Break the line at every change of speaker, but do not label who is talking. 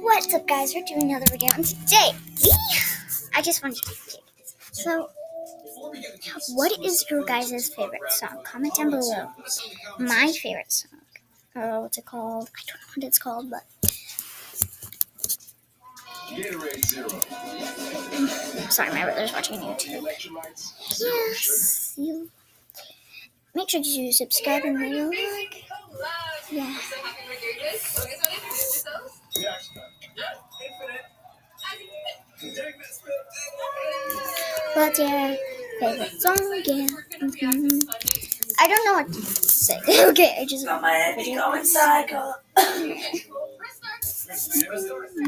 What's up, guys? We're doing another video, and today. I just wanted to take this. So, what is your guys' favorite song? Comment down below. My favorite song. Oh, what's it called? I don't know what it's called, but. Sorry, my brother's watching YouTube. Yes, you. Make sure to subscribe and leave a like. Yeah. What's your favorite song? Yeah. Mhm. I don't know what to say. okay, I just.
Got my head going psycho.